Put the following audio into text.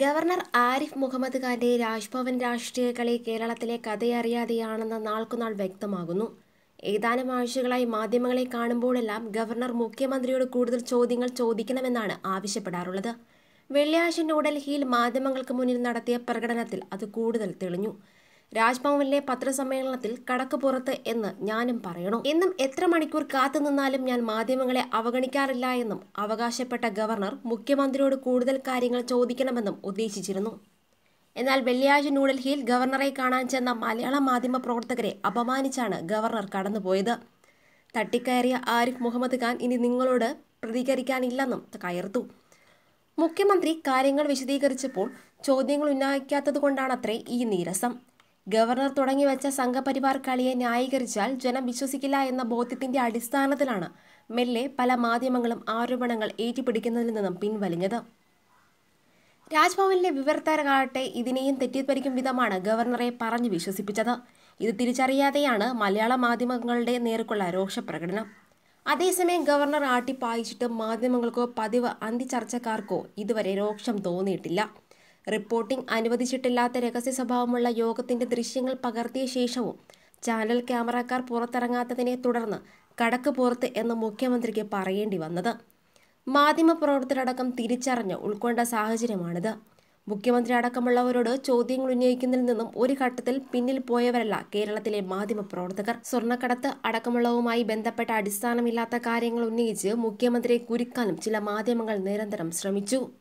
Governor Arif Muhammad ഖാന്റെ രാജ്ഭവൻ രാഷ്ട്രീയ കളി കേരളത്തിലെ കഥയറിയാതെയാണെന്ന് നാൾക്കുനാൾ വ്യക്തമാകുന്നു. ഏതാനും ആഴ്ചകളായി മാധ്യമങ്ങളെ കാണുമ്പോഴെല്ലാം ഗവർണർ മുഖ്യമന്ത്രിയോട് കൂടുതൽ ചോദ്യങ്ങൾ ചോദിക്കണമെന്നാണ് ആവശ്യപ്പെടാറുള്ളത്. വെള്ളിയാഴ്ച ന്യൂഡൽഹിയിൽ മാധ്യമങ്ങൾക്ക് മുന്നിൽ നടത്തിയ പ്രകടനത്തിൽ അത് കൂടുതൽ തെളിഞ്ഞു. രാജ്ഭവനിലെ പത്രസമ്മേളനത്തിൽ കടക്ക് പുറത്ത് എന്ന് ഞാനും പറയണോ. എന്നും എത്ര മണിക്കൂർ കാത്തുനിന്നാലും ഞാൻ മാധ്യമങ്ങളെ അവഗണിക്കാറില്ല എന്നും അവകാശപ്പെട്ട ഗവർണർ മുഖ്യമന്ത്രിയോട് കൂടുതൽ കാര്യങ്ങൾ ചോദിക്കണമെന്നും ഉദ്ദേശിച്ചിരുന്നു. എന്നാൽ വെള്ളിയാഴ്ച ന്യൂഡൽഹിയിൽ ഗവർണറെ കാണാൻ ചെന്ന മലയാള മാധ്യമ പ്രവർത്തകരെ അപമാനിച്ചാണ് ഗവർണർ കടന്നുപോയത്. തട്ടിക്കയറിയ ആരിഫ് മുഹമ്മദ് ഖാൻ ഇനി നിങ്ങളോട് പ്രതികരിക്കാനില്ലെന്നും കയർത്തു. മുഖ്യമന്ത്രി കാര്യങ്ങൾ വിശദീകരിച്ചപ്പോൾ ചോദ്യങ്ങൾ ഉന്നയിക്കാത്തതുകൊണ്ടാണത്രേ ഈ നീരസം. ഗവർണർ തുടങ്ങിവെച്ച സംഘപരിവാർ കളിയെ ന്യായീകരിച്ചാൽ ജനം വിശ്വസിക്കില്ല എന്ന ബോധ്യത്തിന്റെ അടിസ്ഥാനത്തിലാണ് മെല്ലെ പല മാധ്യമങ്ങളും ആരോപണങ്ങൾ ഏറ്റുപിടിക്കുന്നതിൽ നിന്നും പിൻവലിഞ്ഞത്. രാജ്ഭവനിലെ വിവർത്തകരാകട്ടെ ഇതിനെയും തെറ്റിദ്ധരിക്കും വിധമാണ് ഗവർണറെ പറഞ്ഞു വിശ്വസിപ്പിച്ചത്. ഇത് തിരിച്ചറിയാതെയാണ് മലയാള മാധ്യമങ്ങളുടെ നേർക്കുള്ള രോഷപ്രകടനം. അതേസമയം ഗവർണർ ആട്ടിപ്പായിച്ചിട്ടും മാധ്യമങ്ങൾക്കോ പതിവ് അന്തിചർച്ചക്കാർക്കോ ഇതുവരെ രോക്ഷം തോന്നിയിട്ടില്ല. റിപ്പോർട്ടിംഗ് അനുവദിച്ചിട്ടില്ലാത്ത രഹസ്യ സ്വഭാവമുള്ള യോഗത്തിന്റെ ദൃശ്യങ്ങൾ പകർത്തിയ ശേഷവും ചാനൽ ക്യാമറക്കാർ പുറത്തിറങ്ങാത്തതിനെ തുടർന്ന് കടക്ക് പുറത്ത് എന്ന് മുഖ്യമന്ത്രിക്ക് പറയേണ്ടി വന്നത്. മാധ്യമപ്രവർത്തകരടക്കം തിരിച്ചറിഞ്ഞ് ഉൾക്കൊണ്ട സാഹചര്യമാണിത്. മുഖ്യമന്ത്രി അടക്കമുള്ളവരോട് ചോദ്യങ്ങൾ ഉന്നയിക്കുന്നതിൽ നിന്നും ഒരു ഘട്ടത്തിൽ പിന്നിൽ പോയവരല്ല കേരളത്തിലെ മാധ്യമപ്രവർത്തകർ. സ്വർണക്കടത്ത് അടക്കമുള്ളവുമായി ബന്ധപ്പെട്ട അടിസ്ഥാനമില്ലാത്ത കാര്യങ്ങൾ ഉന്നയിച്ച് മുഖ്യമന്ത്രിയെ കുരുക്കാനും ചില മാധ്യമങ്ങൾ നിരന്തരം ശ്രമിച്ചു.